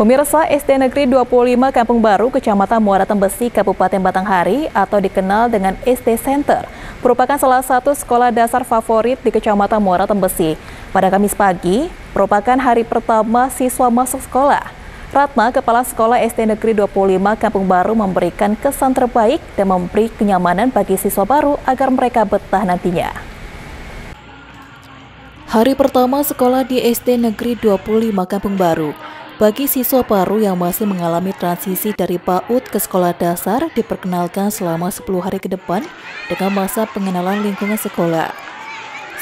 Pemirsa SD Negeri 25 Kampung Baru, Kecamatan Muara Tembesi, Kabupaten Batanghari atau dikenal dengan SD Center, merupakan salah satu sekolah dasar favorit di Kecamatan Muara Tembesi. Pada Kamis pagi, merupakan hari pertama siswa masuk sekolah. Ratna, Kepala Sekolah SD Negeri 25 Kampung Baru memberikan kesan terbaik dan memberi kenyamanan bagi siswa baru agar mereka betah nantinya. Hari pertama sekolah di SD Negeri 25 Kampung Baru, bagi siswa baru yang masih mengalami transisi dari PAUD ke sekolah dasar diperkenalkan selama 10 hari ke depan dengan masa pengenalan lingkungan sekolah.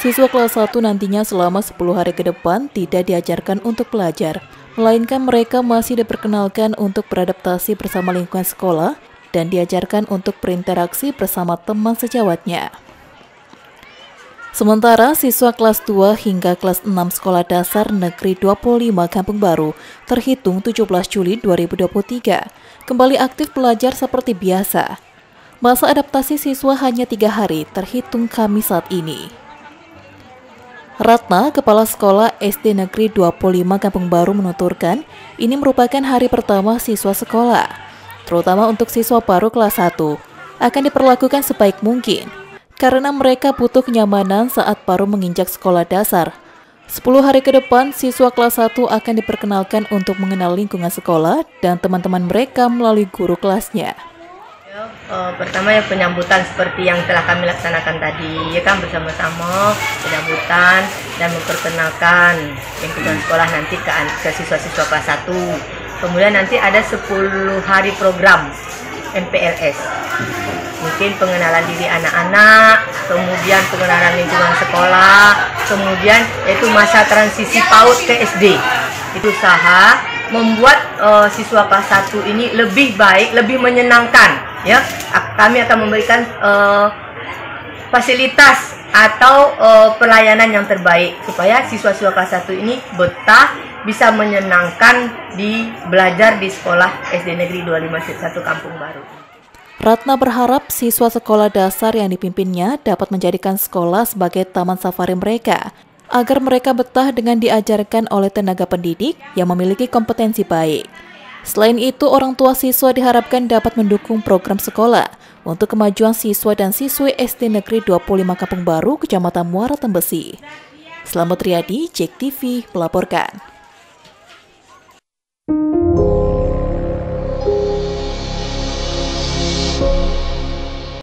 Siswa kelas 1 nantinya selama 10 hari ke depan tidak diajarkan untuk belajar, melainkan mereka masih diperkenalkan untuk beradaptasi bersama lingkungan sekolah dan diajarkan untuk berinteraksi bersama teman sejawatnya. Sementara siswa kelas 2 hingga kelas 6 Sekolah Dasar Negeri 25 Kampung Baru terhitung 17 Juli 2023 kembali aktif belajar seperti biasa. Masa adaptasi siswa hanya tiga hari terhitung Kamis saat ini. Ratna, Kepala Sekolah SD Negeri 25 Kampung Baru menuturkan, ini merupakan hari pertama siswa sekolah, terutama untuk siswa baru kelas 1, akan diperlakukan sebaik mungkin karena mereka butuh kenyamanan saat baru menginjak sekolah dasar. 10 hari ke depan, siswa kelas 1 akan diperkenalkan untuk mengenal lingkungan sekolah dan teman-teman mereka melalui guru kelasnya. Uh, pertama ya penyambutan seperti yang telah kami laksanakan tadi ya kan bersama-sama penyambutan dan memperkenalkan lingkungan sekolah nanti ke, ke siswa-siswa kelas 1 kemudian nanti ada 10 hari program MPLS mungkin pengenalan diri anak-anak, kemudian pengenalan lingkungan sekolah, kemudian yaitu masa transisi PAUD ke SD. Itu usaha membuat uh, siswa kelas 1 ini lebih baik, lebih menyenangkan ya. Kami akan memberikan uh, fasilitas atau uh, pelayanan yang terbaik supaya siswa-siswa kelas 1 ini betah bisa menyenangkan di belajar di sekolah SD Negeri 251 Kampung Baru. Ratna berharap siswa sekolah dasar yang dipimpinnya dapat menjadikan sekolah sebagai taman safari mereka, agar mereka betah dengan diajarkan oleh tenaga pendidik yang memiliki kompetensi baik. Selain itu, orang tua siswa diharapkan dapat mendukung program sekolah untuk kemajuan siswa dan siswi SD Negeri 25 Kampung Baru, Kecamatan Muara Tembesi. Selamat Riyadi, Cek TV, melaporkan.